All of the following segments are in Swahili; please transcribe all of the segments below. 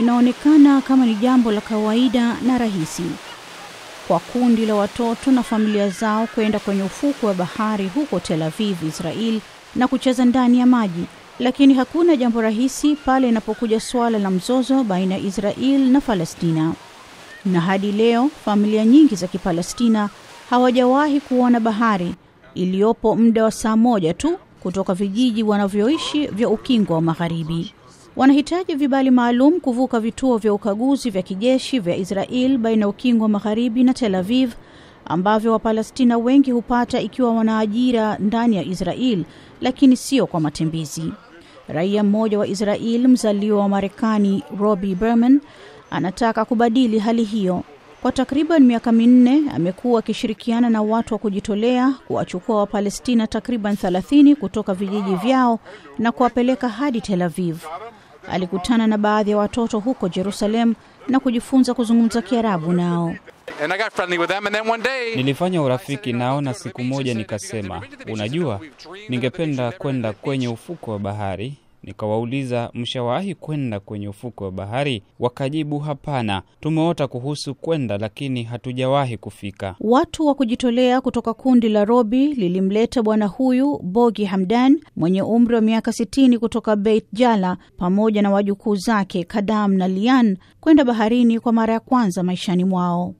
inaonekana kama ni jambo la kawaida na rahisi kwa kundi la watoto na familia zao kwenda kwenye ufukwe wa bahari huko Tel Aviv, Israel na kucheza ndani ya maji, lakini hakuna jambo rahisi pale inapokuja suala la mzozo baina ya Israel na Palestina. Na hadi leo familia nyingi za Kipalestina hawajawahi kuona bahari iliyopo muda wa saa moja tu kutoka vijiji wanavyoishi vya ukingo wa Magharibi. Wanahitaji vibali maalum kuvuka vituo vya ukaguzi vya kijeshi vya Israel baina ya ukingo Magharibi na Tel Aviv ambavyo Wapalestina wengi hupata ikiwa wanaajira ndani ya Israel, lakini sio kwa matembezi. Raia mmoja wa Israel mzaliwa wa Marekani, Robbie Berman, anataka kubadili hali hiyo. Kwa takriban miaka minne amekuwa akishirikiana na watu wa kujitolea kuwachukua Wapalestina takriban 30 kutoka vijiji vyao na kuwapeleka hadi Tel Aviv. Alikutana na baadhi ya watoto huko Jerusalem na kujifunza kuzungumza Kiarabu nao. And I got friendly with them and then one day Nilifanya urafiki nao na siku moja nikasema, unajua, ningependa kwenda kwenye ufuko wa bahari. Nikawauliza, mshawahi kwenda kwenye ufuko wa bahari? Wakajibu, hapana, tumeota kuhusu kwenda, lakini hatujawahi kufika. Watu wa kujitolea kutoka kundi la Robi lilimleta bwana huyu Bogi Hamdan mwenye umri wa miaka sitini kutoka Beit Jala pamoja na wajukuu zake Kadam na Lian kwenda baharini kwa mara ya kwanza maishani mwao.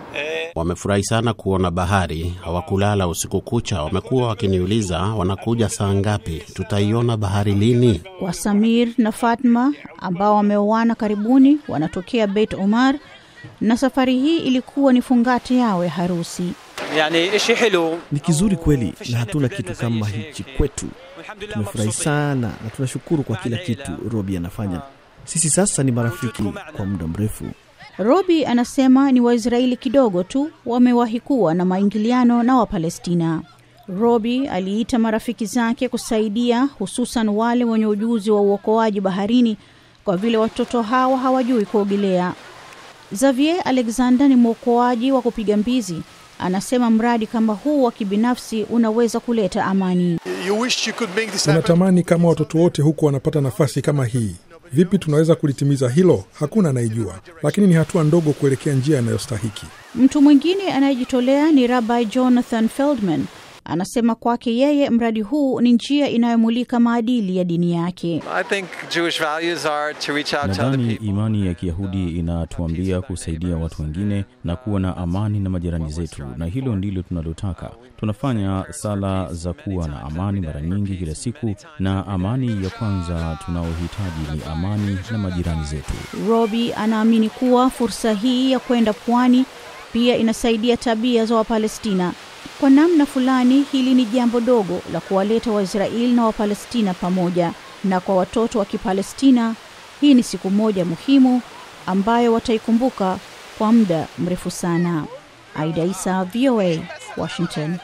Wamefurahi sana kuona bahari, hawakulala usiku kucha. Wamekuwa wakiniuliza wanakuja saa ngapi, tutaiona bahari lini? kwa samir na Fatma ambao wameoana karibuni wanatokea Beit Omar na safari hii ilikuwa ni fungati yao ya harusi. Ni kizuri kweli, na hatuna kitu kama hichi kwetu. Tumefurahi sana na tunashukuru kwa kila kitu Robi anafanya. Sisi sasa ni marafiki kwa muda mrefu. Robi anasema ni Waisraeli kidogo tu wamewahi kuwa na maingiliano na Wapalestina. Robi aliita marafiki zake kusaidia, hususan wale wenye ujuzi wa uokoaji baharini, kwa vile watoto hawa hawajui kuogelea. Xavier Alexander ni mwokoaji wa kupiga mbizi. Anasema mradi kama huu wa kibinafsi unaweza kuleta amani. Unatamani kama watoto wote huku wanapata nafasi kama hii. Vipi tunaweza kulitimiza hilo? Hakuna anayejua, lakini ni hatua ndogo kuelekea njia inayostahiki. Mtu mwingine anayejitolea ni Rabbi Jonathan Feldman. Anasema kwake yeye mradi huu ni njia inayomulika maadili ya dini yake. Nadhani imani ya Kiyahudi inatuambia kusaidia watu wengine na kuwa na amani na majirani zetu, na hilo ndilo tunalotaka. Tunafanya sala za kuwa na amani mara nyingi kila siku, na amani ya kwanza tunaohitaji ni amani na majirani zetu. Robi anaamini kuwa fursa hii ya kwenda pwani pia inasaidia tabia za Wapalestina. Kwa namna fulani, hili ni jambo dogo la kuwaleta Waisraeli na Wapalestina pamoja, na kwa watoto wa Kipalestina hii ni siku moja muhimu ambayo wataikumbuka kwa muda mrefu sana. Aida Isa, VOA, Washington.